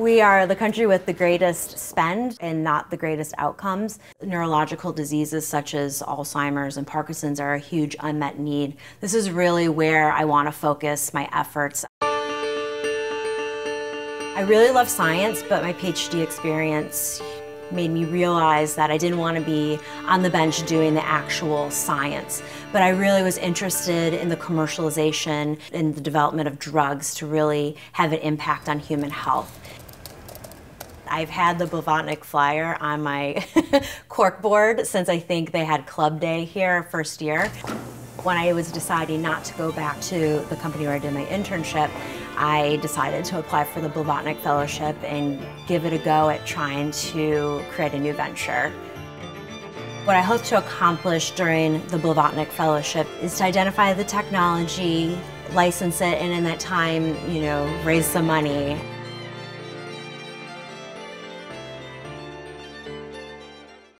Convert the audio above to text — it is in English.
We are the country with the greatest spend and not the greatest outcomes. Neurological diseases such as Alzheimer's and Parkinson's are a huge unmet need. This is really where I want to focus my efforts. I really love science, but my PhD experience made me realize that I didn't want to be on the bench doing the actual science. But I really was interested in the commercialization and the development of drugs to really have an impact on human health. I've had the Blavatnik flyer on my cork board since I think they had club day here first year. When I was deciding not to go back to the company where I did my internship, I decided to apply for the Blavatnik Fellowship and give it a go at trying to create a new venture. What I hope to accomplish during the Blavatnik Fellowship is to identify the technology, license it, and in that time, you know, raise some money.